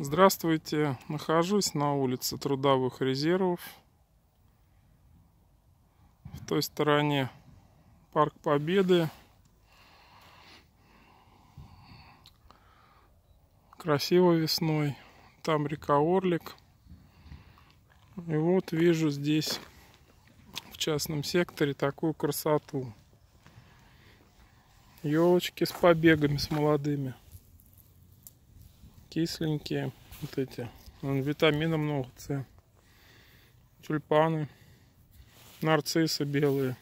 Здравствуйте, нахожусь на улице Трудовых резервов. В той стороне Парк Победы. Красиво весной. Там река Орлик. И вот вижу здесь в частном секторе такую красоту. Елочки с побегами, с молодыми кисленькие вот эти. Витамина много С. Тюльпаны. Нарциссы белые.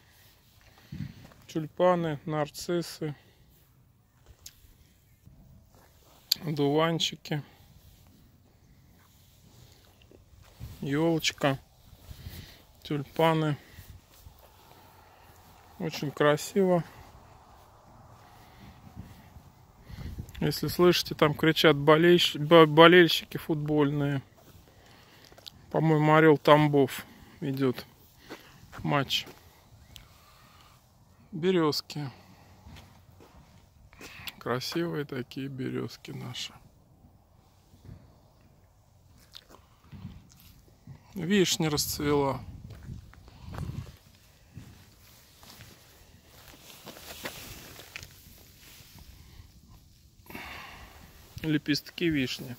Тюльпаны, нарциссы. Дуванчики. Елочка. Тюльпаны. Очень красиво. Если слышите, там кричат болельщ... болельщики футбольные. По-моему, Орел Тамбов идет матч. Березки. Красивые такие березки наши. Вишня расцвела. Лепестки вишни.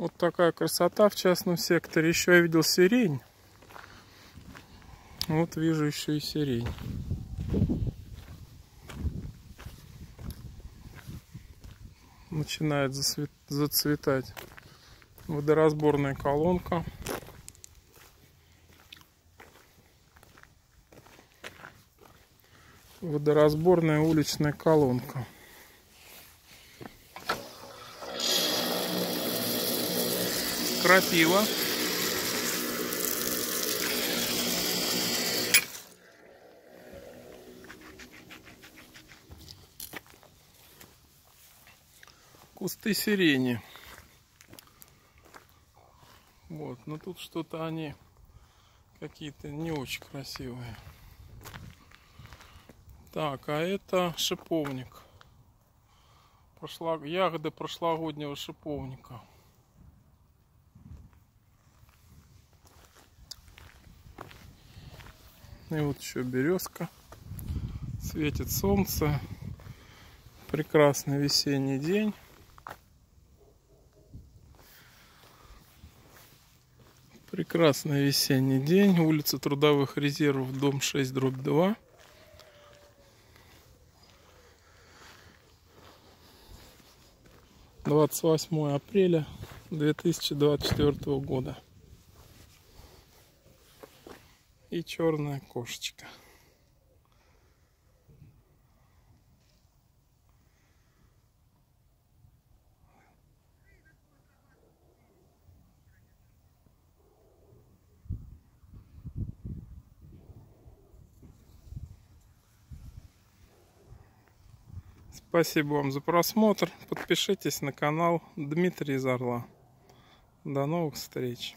Вот такая красота в частном секторе. Еще я видел сирень. Вот вижу еще и сирень. Начинает зацветать водоразборная колонка. Водоразборная уличная колонка. Крапива. Кусты сирени. Вот, но тут что-то они какие-то не очень красивые. Так, а это шиповник. Прошла... Ягоды прошлогоднего шиповника. И вот еще березка. Светит солнце. Прекрасный весенний день. Прекрасный весенний день. Улица Трудовых резервов, дом 6, дробь 2. 28 апреля 2024 года. И черная кошечка. Спасибо вам за просмотр. Подпишитесь на канал Дмитрий из Орла. До новых встреч.